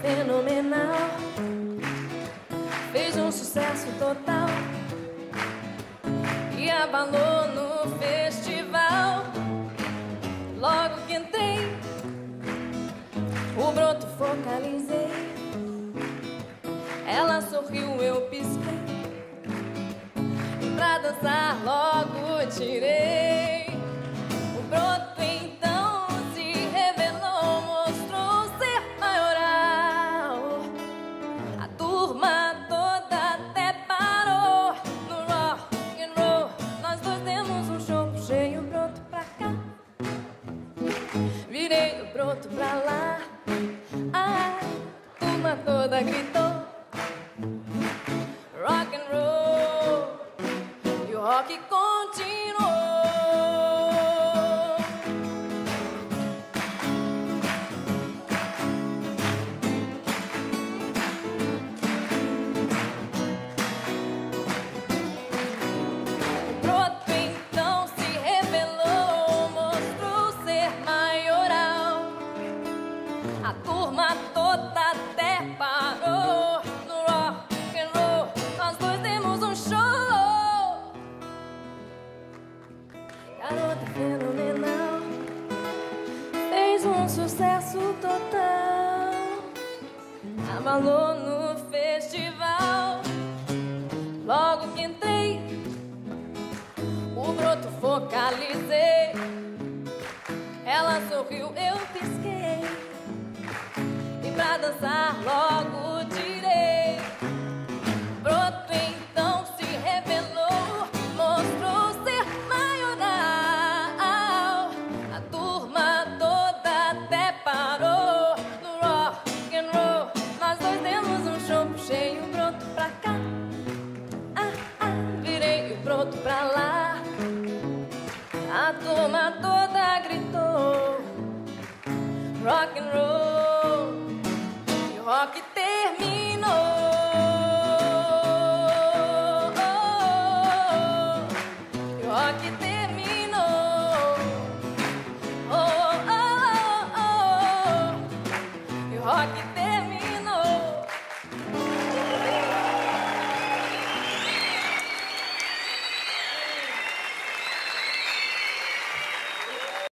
fenomenal. Fez um sucesso total e abalou no festival. Logo que entrei, o broto focalizei. Ela sorriu, eu pisquei. Pra dançar, logo tirei. Broto pra lá. A turma toda gritou A turma toda até parou no rock and roll. Nós dois demos um show. Garota fenomenal, fez um sucesso total. Abalou no festival. Logo que entrei, o broto focalizei. Ela sorriu, eu pisquei. Dançar logo tirei. Broto então se revelou, mostrou ser maioral. A turma toda até parou no rock and roll. Nós dois demos um show cheio, broto pra cá. Ah, ah, virei o broto pra lá. A turma toda gritou rock and roll. Oh.